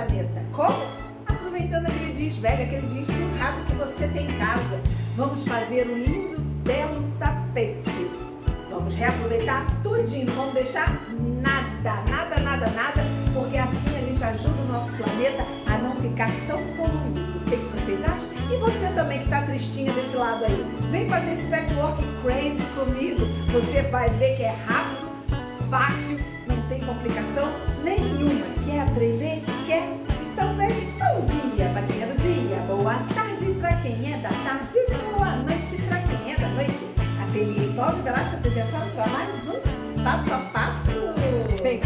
planeta. Como? Aproveitando aquele jeans velho, aquele jeans surrado que você tem em casa. Vamos fazer um lindo, belo tapete. Vamos reaproveitar tudinho, vamos deixar nada, nada, nada, nada, porque assim a gente ajuda o nosso planeta a não ficar tão poluído. O que, que vocês acham? E você também que está tristinha desse lado aí, vem fazer esse patchwork crazy comigo. Você vai ver que é rápido, fácil, não tem complicação nenhuma. Quer aprender? Quer? Então vem. Bom dia para quem é do dia, boa tarde para quem é da tarde, boa noite para quem é da noite. Ateliê Cláudio Graça apresentando para mais um Passo a Passo. Bem,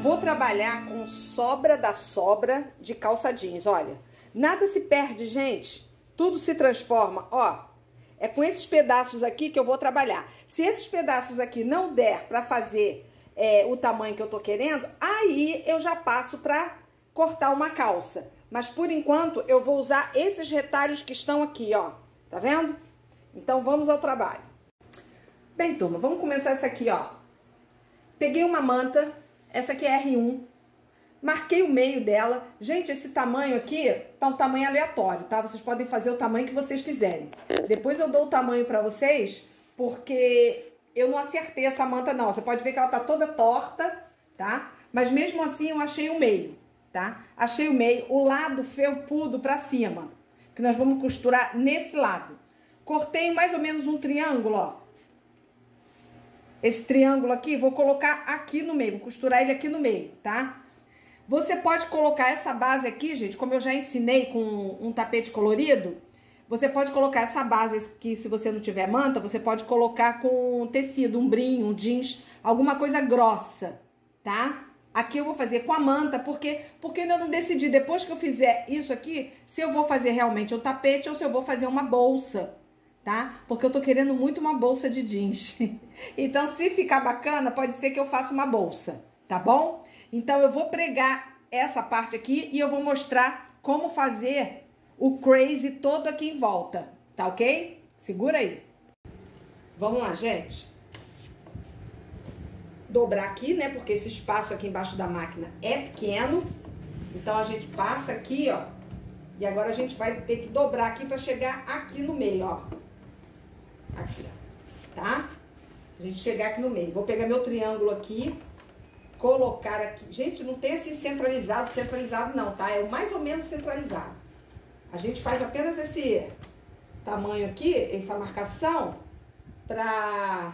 vou trabalhar com sobra da sobra de calça jeans, olha. Nada se perde, gente. Tudo se transforma, ó. É com esses pedaços aqui que eu vou trabalhar. Se esses pedaços aqui não der para fazer é, o tamanho que eu tô querendo, aí eu já passo para cortar uma calça. Mas por enquanto eu vou usar esses retalhos que estão aqui, ó. Tá vendo? Então vamos ao trabalho. Bem, turma, vamos começar essa aqui, ó. Peguei uma manta, essa aqui é R1, marquei o meio dela. Gente, esse tamanho aqui tá um tamanho aleatório, tá? Vocês podem fazer o tamanho que vocês quiserem. Depois eu dou o tamanho pra vocês, porque eu não acertei essa manta não. Você pode ver que ela tá toda torta, tá? Mas mesmo assim eu achei o meio, tá? Achei o meio, o lado felpudo pra cima, que nós vamos costurar nesse lado. Cortei mais ou menos um triângulo, ó. Esse triângulo aqui, vou colocar aqui no meio, vou costurar ele aqui no meio, tá? Você pode colocar essa base aqui, gente, como eu já ensinei com um tapete colorido, você pode colocar essa base aqui, se você não tiver manta, você pode colocar com tecido, um brinho, um jeans, alguma coisa grossa, tá? Aqui eu vou fazer com a manta, porque, porque ainda não decidi, depois que eu fizer isso aqui, se eu vou fazer realmente um tapete ou se eu vou fazer uma bolsa, tá? Porque eu tô querendo muito uma bolsa de jeans. então, se ficar bacana, pode ser que eu faça uma bolsa, tá bom? Então, eu vou pregar essa parte aqui e eu vou mostrar como fazer o crazy todo aqui em volta, tá ok? Segura aí. Vamos lá, gente. Dobrar aqui, né? Porque esse espaço aqui embaixo da máquina é pequeno. Então, a gente passa aqui, ó. E agora a gente vai ter que dobrar aqui pra chegar aqui no meio, ó. Aqui, ó. Tá? A gente chegar aqui no meio. Vou pegar meu triângulo aqui colocar aqui. Gente, não tem assim centralizado, centralizado não, tá? É o mais ou menos centralizado. A gente faz apenas esse tamanho aqui, essa marcação, pra,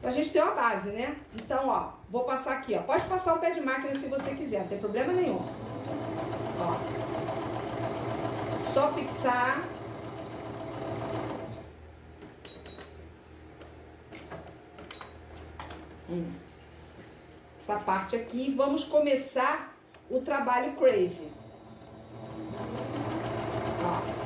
pra gente ter uma base, né? Então, ó, vou passar aqui, ó. Pode passar o pé de máquina se você quiser, não tem problema nenhum. Ó. Só fixar Hum. Essa parte aqui. Vamos começar o trabalho crazy. Ó.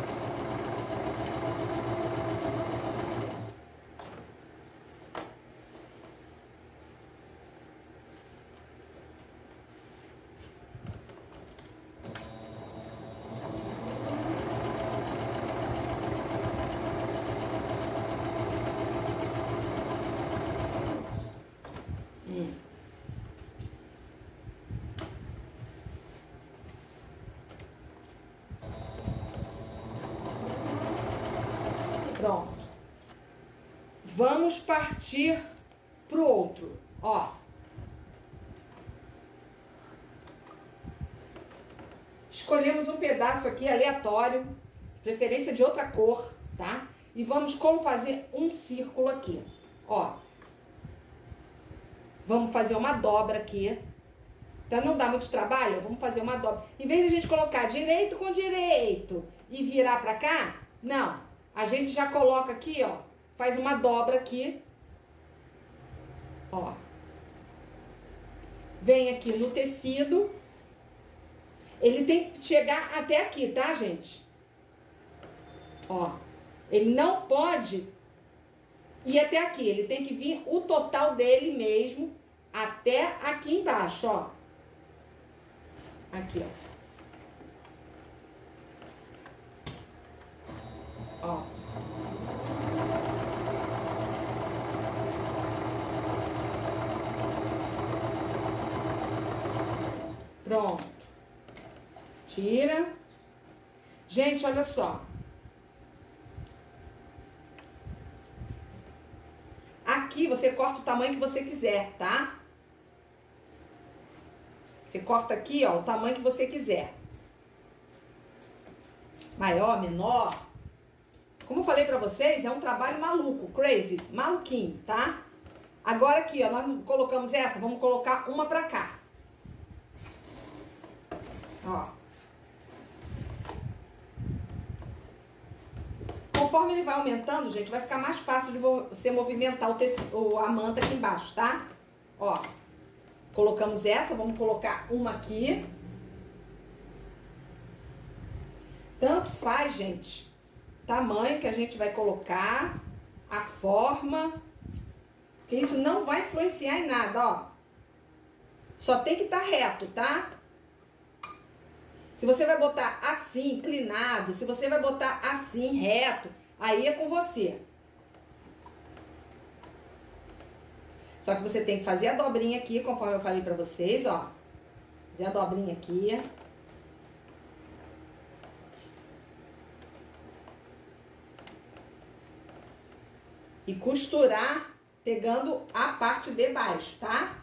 Pronto. Vamos partir pro outro, ó. Escolhemos um pedaço aqui aleatório, preferência de outra cor, tá? E vamos como fazer um círculo aqui, ó. Vamos fazer uma dobra aqui. Pra não dar muito trabalho, vamos fazer uma dobra. Em vez de a gente colocar direito com direito e virar pra cá, não. A gente já coloca aqui, ó, faz uma dobra aqui, ó. Vem aqui no tecido. Ele tem que chegar até aqui, tá, gente? Ó. Ele não pode ir até aqui. Ele tem que vir o total dele mesmo até aqui embaixo, ó. Aqui, ó. Ó. Pronto. Tira. Gente, olha só. Aqui você corta o tamanho que você quiser, tá? Você corta aqui, ó, o tamanho que você quiser. Maior, menor. Como eu falei pra vocês, é um trabalho maluco, crazy, maluquinho, tá? Agora aqui, ó, nós colocamos essa, vamos colocar uma pra cá. Ó. Conforme ele vai aumentando, gente, vai ficar mais fácil de você movimentar o tecido, a manta aqui embaixo, tá? Ó. Colocamos essa, vamos colocar uma aqui. Tanto faz, gente, tamanho que a gente vai colocar, a forma, porque isso não vai influenciar em nada, ó. Só tem que estar tá reto, tá? Se você vai botar assim, inclinado, se você vai botar assim, reto, aí é com você. Só que você tem que fazer a dobrinha aqui, conforme eu falei pra vocês, ó. Fazer a dobrinha aqui. E costurar pegando a parte de baixo, tá?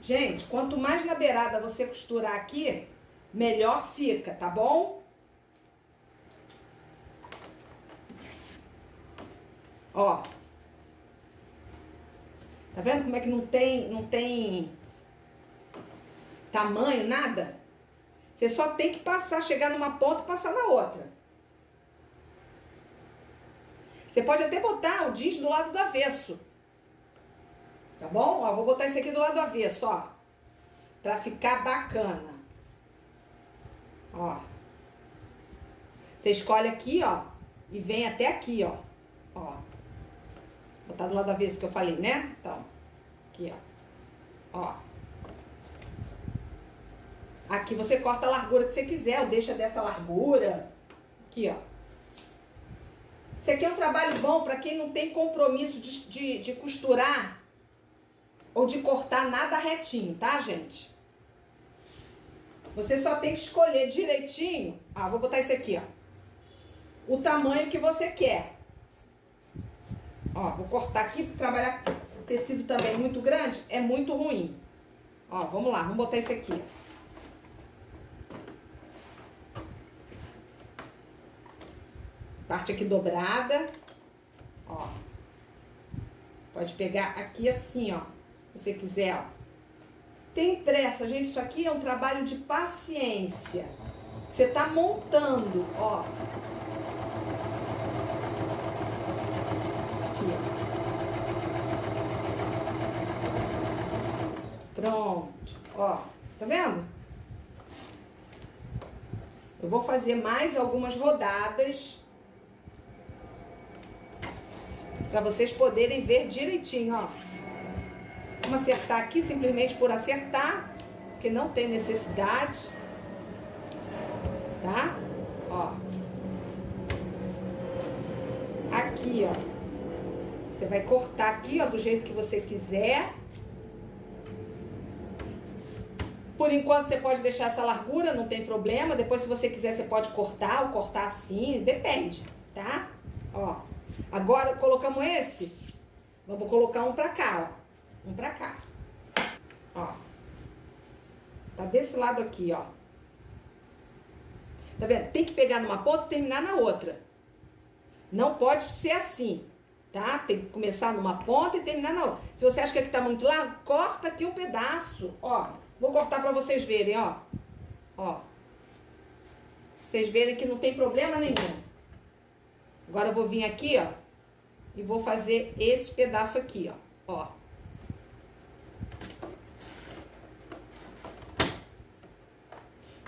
Gente, quanto mais na beirada você costurar aqui, melhor fica, tá bom? Ó. Tá vendo como é que não tem, não tem tamanho, nada? Você só tem que passar, chegar numa ponta e passar na outra. Você pode até botar o jeans do lado do avesso. Tá bom? Ó, vou botar esse aqui do lado avesso, ó. Pra ficar bacana. Ó. Você escolhe aqui, ó. E vem até aqui, ó. Ó. Botar do lado avesso que eu falei, né? Então, aqui, ó. Ó. Aqui você corta a largura que você quiser, ou deixa dessa largura. Aqui, ó. Isso aqui é um trabalho bom para quem não tem compromisso de, de, de costurar ou de cortar nada retinho, tá, gente? Você só tem que escolher direitinho. Ah, vou botar esse aqui, ó. O tamanho que você quer. Ó, vou cortar aqui, trabalhar tecido também muito grande é muito ruim. Ó, vamos lá, vamos botar esse aqui. Parte aqui dobrada. Ó. Pode pegar aqui assim, ó se você quiser, ó. Tem pressa, gente, isso aqui é um trabalho de paciência. Você tá montando, ó. Pronto, ó. Tá vendo? Eu vou fazer mais algumas rodadas para vocês poderem ver direitinho, ó. Vamos acertar aqui simplesmente por acertar, porque não tem necessidade. Tá? Ó. Aqui, ó. Você vai cortar aqui, ó, do jeito que você quiser. Por enquanto, você pode deixar essa largura, não tem problema. Depois, se você quiser, você pode cortar ou cortar assim, depende, tá? Ó. Agora, colocamos esse. Vamos colocar um pra cá, ó. Um pra cá. Ó. Tá desse lado aqui, ó. Tá vendo? Tem que pegar numa ponta e terminar na outra. Não pode ser assim, tá? Tem que começar numa ponta e terminar na outra. Se você acha que aqui tá muito largo, corta aqui um pedaço, ó. Vou cortar pra vocês verem, ó. Ó. Vocês verem que não tem problema nenhum. Agora eu vou vir aqui, ó. E vou fazer esse pedaço aqui, ó. Ó.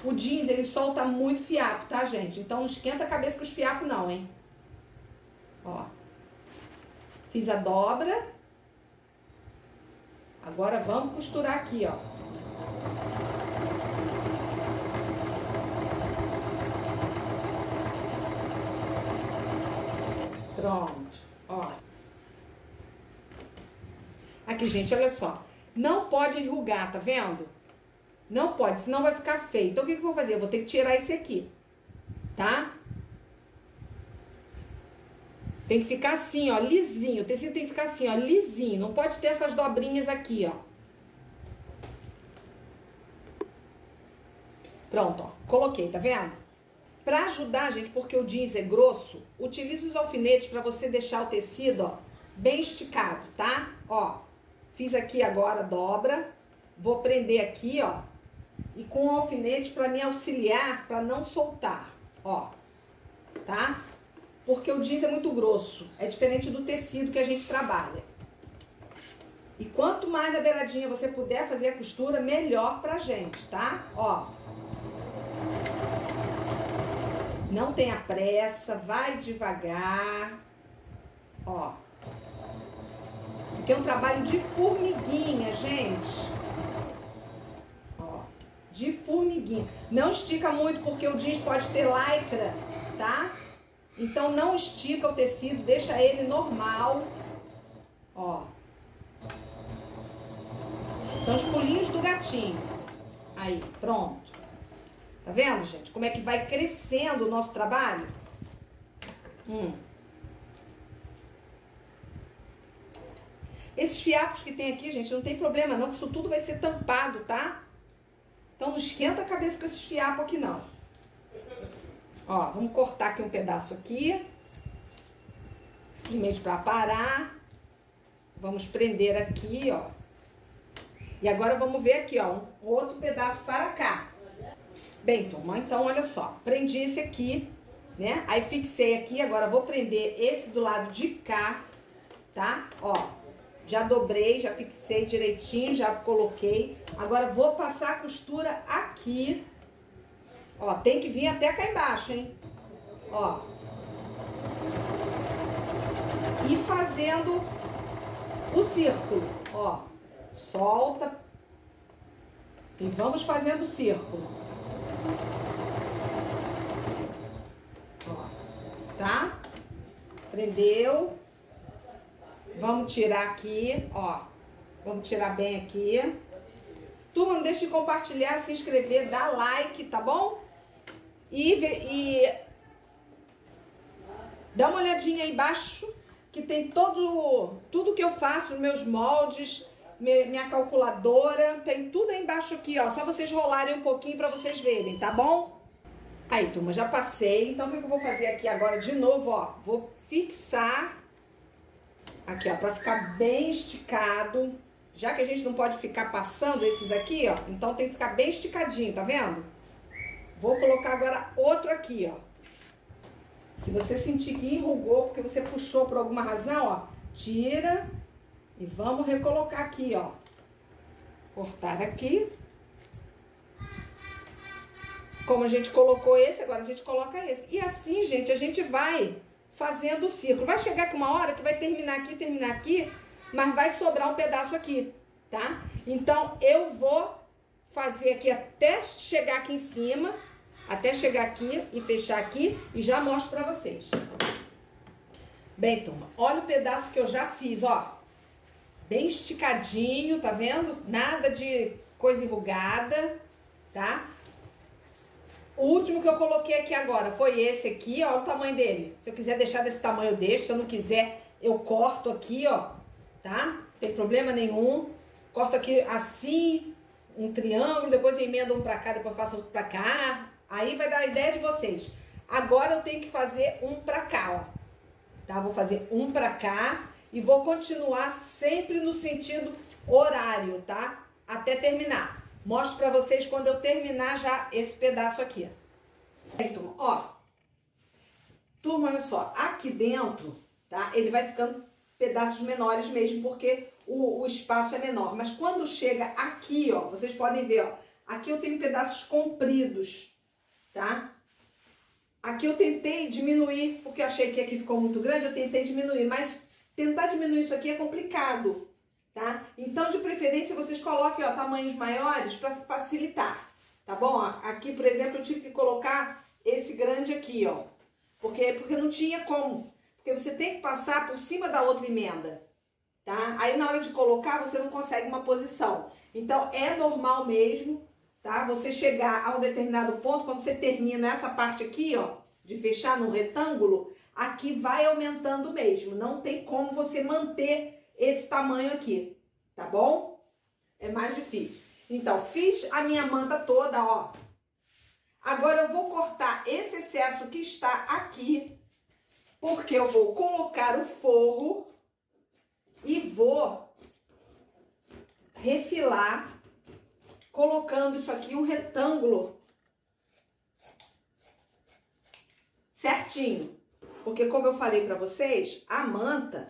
O jeans, ele solta muito fiapo, tá, gente? Então não esquenta a cabeça com os fiapos não, hein? Ó. Fiz a dobra. Agora vamos costurar aqui, ó. Pronto, ó. Aqui, gente, olha só. Não pode enrugar, tá vendo? Não pode, senão vai ficar feio. Então, o que, que eu vou fazer? Eu vou ter que tirar esse aqui, tá? Tem que ficar assim, ó, lisinho. O tecido tem que ficar assim, ó, lisinho. Não pode ter essas dobrinhas aqui, ó. Pronto, ó. Coloquei, tá vendo? Pra ajudar, gente, porque o jeans é grosso, utilize os alfinetes pra você deixar o tecido, ó, bem esticado, tá? Ó, fiz aqui agora dobra. Vou prender aqui, ó. E com o alfinete pra me auxiliar, pra não soltar, ó. Tá? Porque o jeans é muito grosso. É diferente do tecido que a gente trabalha. E quanto mais a beiradinha você puder fazer a costura, melhor pra gente, tá? Ó. Não tenha pressa, vai devagar. Ó. Isso aqui é um trabalho de formiguinha, gente. Ó. De formiguinha. Não estica muito porque o jeans pode ter lycra, tá? Então não estica o tecido, deixa ele normal. Ó. São os pulinhos do gatinho. Aí, pronto. Tá vendo, gente? Como é que vai crescendo o nosso trabalho? Hum. Esses fiapos que tem aqui, gente, não tem problema não, que isso tudo vai ser tampado, tá? Então não esquenta a cabeça com esses fiapos aqui, não. Ó, vamos cortar aqui um pedaço aqui. Simplesmente para parar. Vamos prender aqui, ó. E agora vamos ver aqui, ó, um outro pedaço para cá. Bem, turma, então olha só. Prendi esse aqui, né? Aí fixei aqui, agora vou prender esse do lado de cá, tá? Ó, já dobrei, já fixei direitinho, já coloquei. Agora vou passar a costura aqui Ó, tem que vir até cá embaixo, hein? Ó. E fazendo o círculo, ó. Solta. E vamos fazendo o círculo. Ó. Tá? Prendeu. Vamos tirar aqui, ó. Vamos tirar bem aqui. Turma, não deixe de compartilhar, se inscrever, dar like, tá bom? E, e dá uma olhadinha aí embaixo, que tem todo, tudo que eu faço, meus moldes, minha calculadora, tem tudo aí embaixo aqui, ó. Só vocês rolarem um pouquinho para vocês verem, tá bom? Aí, turma, já passei. Então, o que eu vou fazer aqui agora de novo, ó? Vou fixar aqui, ó, pra ficar bem esticado. Já que a gente não pode ficar passando esses aqui, ó, então tem que ficar bem esticadinho, tá vendo? Vou colocar agora outro aqui, ó. Se você sentir que enrugou porque você puxou por alguma razão, ó, tira e vamos recolocar aqui, ó. Cortar aqui. Como a gente colocou esse, agora a gente coloca esse. E assim, gente, a gente vai fazendo o círculo. Vai chegar aqui uma hora que vai terminar aqui, terminar aqui, mas vai sobrar um pedaço aqui, tá? Então, eu vou fazer aqui até chegar aqui em cima até chegar aqui e fechar aqui e já mostro pra vocês. Bem, turma, olha o pedaço que eu já fiz, ó. Bem esticadinho, tá vendo? Nada de coisa enrugada, tá? O último que eu coloquei aqui agora foi esse aqui, ó, o tamanho dele. Se eu quiser deixar desse tamanho, eu deixo. Se eu não quiser, eu corto aqui, ó, tá? Não tem problema nenhum. Corto aqui assim, um triângulo, depois eu emendo um pra cá, depois faço outro pra cá, Aí vai dar a ideia de vocês. Agora eu tenho que fazer um pra cá, ó. Tá? Vou fazer um pra cá e vou continuar sempre no sentido horário, tá? Até terminar. Mostro pra vocês quando eu terminar já esse pedaço aqui. Aí, turma, ó. Turma, olha só. Aqui dentro, tá? Ele vai ficando pedaços menores mesmo, porque o, o espaço é menor. Mas quando chega aqui, ó, vocês podem ver, ó. Aqui eu tenho pedaços compridos, tá? Aqui eu tentei diminuir, porque eu achei que aqui ficou muito grande, eu tentei diminuir, mas tentar diminuir isso aqui é complicado, tá? Então, de preferência, vocês coloquem, ó, tamanhos maiores para facilitar, tá bom? Aqui, por exemplo, eu tive que colocar esse grande aqui, ó, porque, porque não tinha como. porque você tem que passar por cima da outra emenda, tá? Aí na hora de colocar, você não consegue uma posição. Então, é normal mesmo, tá? Você chegar a um determinado ponto, quando você termina essa parte aqui, ó, de fechar no retângulo, aqui vai aumentando mesmo. Não tem como você manter esse tamanho aqui, tá bom? É mais difícil. Então, fiz a minha manta toda, ó. Agora eu vou cortar esse excesso que está aqui, porque eu vou colocar o forro e vou refilar, colocando isso aqui um retângulo certinho. Porque como eu falei para vocês, a manta,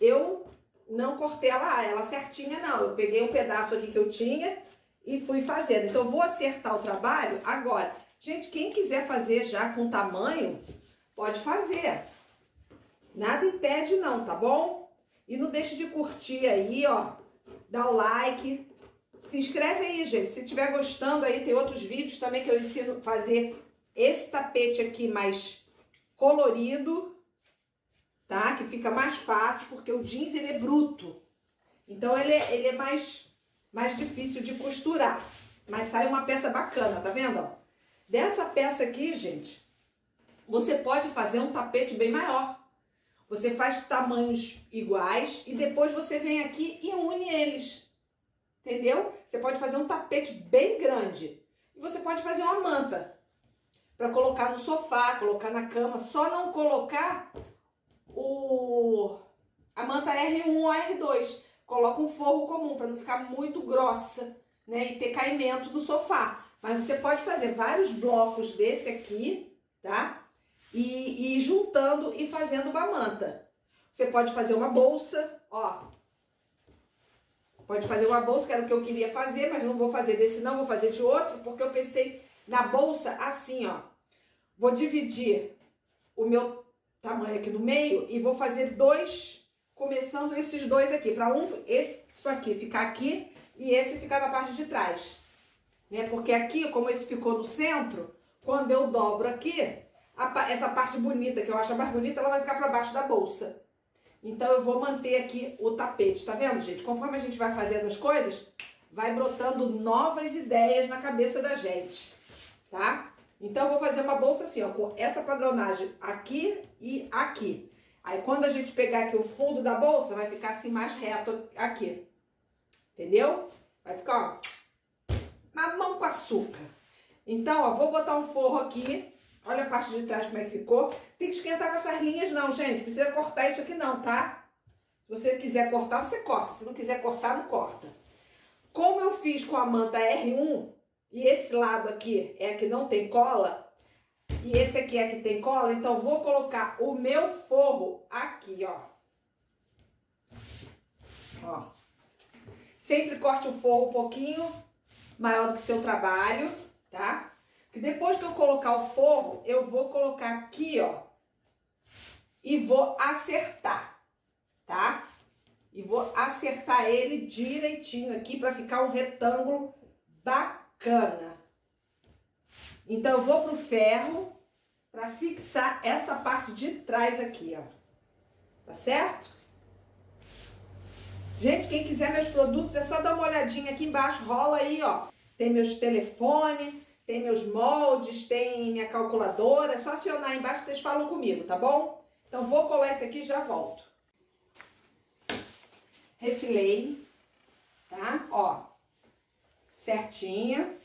eu não cortei ela, ela certinha não. Eu peguei um pedaço aqui que eu tinha e fui fazendo. Então, vou acertar o trabalho agora. Gente, quem quiser fazer já com tamanho, pode fazer. Nada impede não, tá bom? E não deixe de curtir aí, ó. Dá o like. Se inscreve aí, gente. Se estiver gostando aí, tem outros vídeos também que eu ensino fazer esse tapete aqui mais colorido, tá? Que fica mais fácil, porque o jeans ele é bruto. Então ele é, ele é mais, mais difícil de costurar. Mas sai uma peça bacana, tá vendo? Dessa peça aqui, gente, você pode fazer um tapete bem maior. Você faz tamanhos iguais e depois você vem aqui e une eles. Entendeu? Você pode fazer um tapete bem grande. E você pode fazer uma manta para colocar no sofá, colocar na cama, só não colocar o a manta R1 ou R2. Coloca um forro comum para não ficar muito grossa, né, e ter caimento do sofá. Mas você pode fazer vários blocos desse aqui, tá? E, ir juntando e fazendo uma manta. Você pode fazer uma bolsa, ó. Pode fazer uma bolsa, que era o que eu queria fazer, mas não vou fazer desse não, vou fazer de outro, porque eu pensei na bolsa assim, ó. Vou dividir o meu tamanho aqui no meio e vou fazer dois, começando esses dois aqui. Para um, esse, isso aqui ficar aqui e esse ficar na parte de trás. Né? Porque aqui, como esse ficou no centro, quando eu dobro aqui, a, essa parte bonita, que eu acho a mais bonita, ela vai ficar para baixo da bolsa. Então, eu vou manter aqui o tapete, tá vendo, gente? Conforme a gente vai fazendo as coisas, vai brotando novas ideias na cabeça da gente, tá? Então, eu vou fazer uma bolsa assim, ó, com essa padronagem aqui e aqui. Aí, quando a gente pegar aqui o fundo da bolsa, vai ficar assim mais reto aqui. Entendeu? Vai ficar, ó, mamão com açúcar. Então, ó, vou botar um forro aqui. Olha a parte de trás como é que ficou. Tem que esquentar com essas linhas não, gente. Precisa cortar isso aqui não, tá? Se você quiser cortar, você corta. Se não quiser cortar, não corta. Como eu fiz com a manta R1, e esse lado aqui é que não tem cola, e esse aqui é que tem cola, então vou colocar o meu forro aqui, ó. Ó. Sempre corte o forro um pouquinho maior do que o seu trabalho, tá? Que depois que eu colocar o forro, eu vou colocar aqui, ó. E vou acertar, tá? E vou acertar ele direitinho aqui para ficar um retângulo bacana cana. Então, eu vou pro ferro para fixar essa parte de trás aqui, ó. Tá certo? Gente, quem quiser meus produtos, é só dar uma olhadinha aqui embaixo, rola aí, ó. Tem meus telefones, tem meus moldes, tem minha calculadora, é só acionar aí embaixo, vocês falam comigo, tá bom? Então, vou colar esse aqui e já volto. Refilei, tá? Ó, certinha.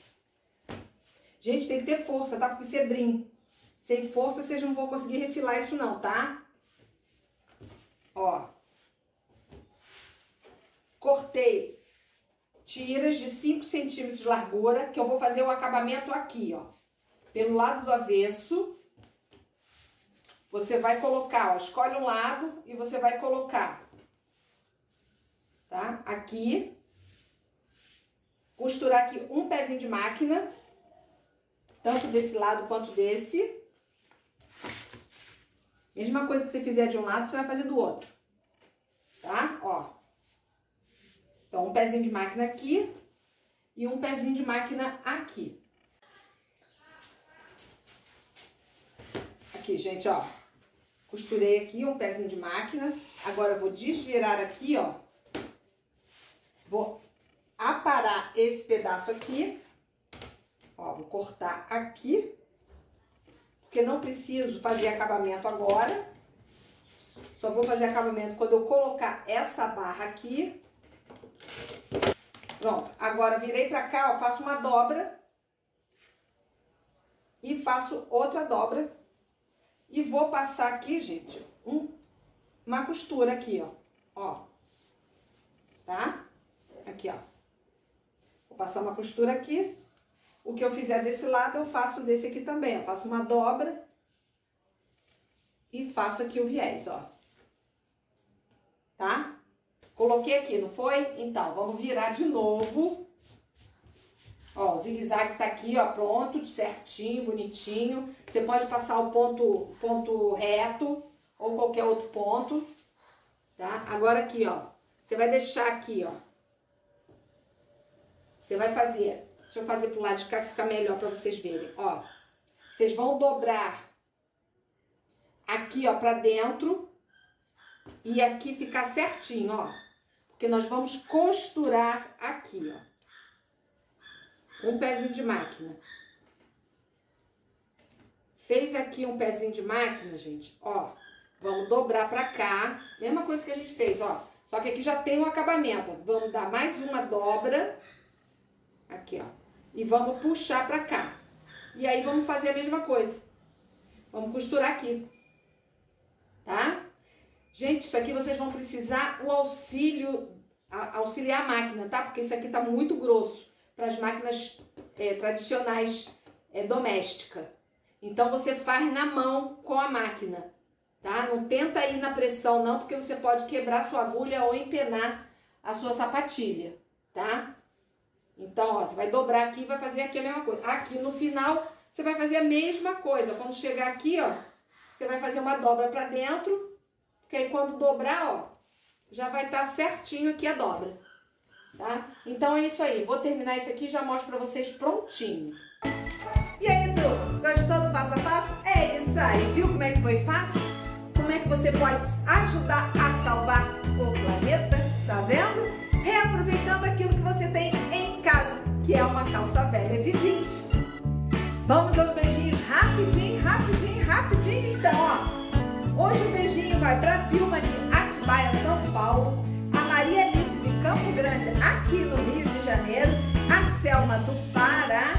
Gente, tem que ter força, tá? Porque cedrim. Sem força, vocês não vão conseguir refilar isso não, tá? Ó. Cortei tiras de 5 centímetros de largura, que eu vou fazer o acabamento aqui, ó. Pelo lado do avesso. Você vai colocar, ó, escolhe um lado e você vai colocar, tá? Aqui costurar aqui um pezinho de máquina, tanto desse lado quanto desse. Mesma coisa que você fizer de um lado, você vai fazer do outro, tá? Ó. Então, um pezinho de máquina aqui e um pezinho de máquina aqui. Aqui, gente, ó. Costurei aqui um pezinho de máquina. Agora eu vou desvirar aqui, ó. Vou aparar esse pedaço aqui. Ó, vou cortar aqui. Porque não preciso fazer acabamento agora. Só vou fazer acabamento quando eu colocar essa barra aqui. Pronto. Agora, virei pra cá, ó, faço uma dobra. E faço outra dobra. E vou passar aqui, gente, um, uma costura aqui, ó. Ó. Tá? Aqui, ó. Vou passar uma costura aqui. O que eu fizer desse lado, eu faço desse aqui também. Eu faço uma dobra. E faço aqui o viés, ó. Tá? Coloquei aqui, não foi? Então, vamos virar de novo. Ó, o zigue-zague tá aqui, ó, pronto, certinho, bonitinho. Você pode passar o ponto, ponto reto ou qualquer outro ponto, tá? Agora aqui, ó, você vai deixar aqui, ó. Você vai fazer, deixa eu fazer pro lado de cá que fica melhor pra vocês verem, ó. Vocês vão dobrar aqui, ó, pra dentro e aqui ficar certinho, ó. Porque nós vamos costurar aqui, ó. Um pezinho de máquina. Fez aqui um pezinho de máquina, gente, ó. Vamos dobrar pra cá. Mesma coisa que a gente fez, ó. Só que aqui já tem um acabamento. Vamos dar mais uma dobra. Aqui, ó. E vamos puxar pra cá. E aí vamos fazer a mesma coisa. Vamos costurar aqui. Tá? Gente, isso aqui vocês vão precisar o auxílio, auxiliar a máquina, tá? Porque isso aqui tá muito grosso para as máquinas é, tradicionais é, doméstica. Então você faz na mão com a máquina, tá? Não tenta ir na pressão não, porque você pode quebrar sua agulha ou empenar a sua sapatilha, tá? Então, ó, você vai dobrar aqui e vai fazer aqui a mesma coisa. Aqui no final, você vai fazer a mesma coisa. Quando chegar aqui, ó, você vai fazer uma dobra para dentro, porque aí quando dobrar, ó, já vai estar tá certinho aqui a dobra tá? Então é isso aí, vou terminar isso aqui e já mostro pra vocês prontinho. E aí, turma, gostou do passo a passo? É isso aí, viu como é que foi fácil? Como é que você pode ajudar a salvar o planeta, tá vendo? Reaproveitando aquilo que você tem que é uma calça velha de jeans. Vamos aos beijinhos rapidinho, rapidinho, rapidinho então, ó. Hoje o beijinho vai pra Vilma de Atibaia, São Paulo, a Maria Alice Campo Grande, aqui no Rio de Janeiro, a Selma do Pará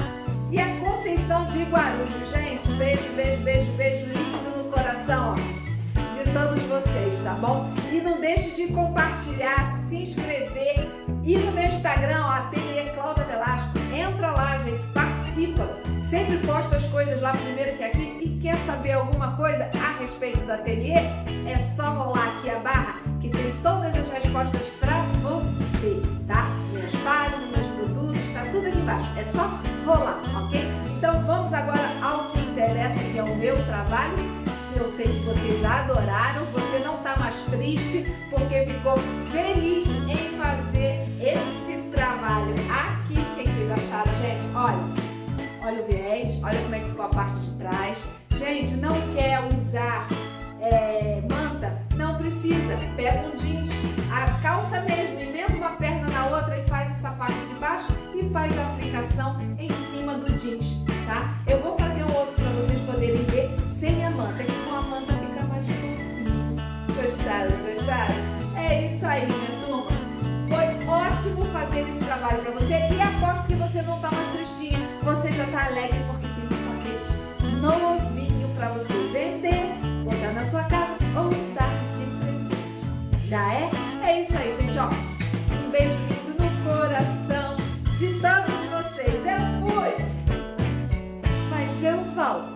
e a Conceição de Guarulhos. Gente, beijo, beijo, beijo, beijo lindo no coração ó, de todos vocês, tá bom? E não deixe de compartilhar, se inscrever e no meu Instagram, ó, Ateliê Cláudia Velasco. Entra lá, gente, participa. Sempre posto as coisas lá primeiro que aqui e quer saber alguma coisa a respeito do ateliê? É só rolar aqui a barra que tem todas as respostas para você, tá? Minhas páginas, meus produtos, tá tudo aqui embaixo. É só rolar, ok? Então vamos agora ao que interessa, que é o meu trabalho. Eu sei que vocês adoraram, você não tá mais triste porque ficou feliz em fazer esse trabalho aqui. O que vocês acharam, gente? Olha, olha o viés, olha como é que ficou a parte de trás. Gente, não quer usar é, manta? Não precisa. Pega um jeans, a calça mesmo, emenda uma perna na outra e faz essa parte de baixo e faz a aplicação em cima do jeans, trabalho para você e aposto que você não está mais tristinha, você já está alegre porque tem um paquete novinho para você vender, botar na sua casa ou dar de presente. Já é? É isso aí, gente, ó. Um beijo lindo no coração de todos vocês. Eu fui, mas eu volto.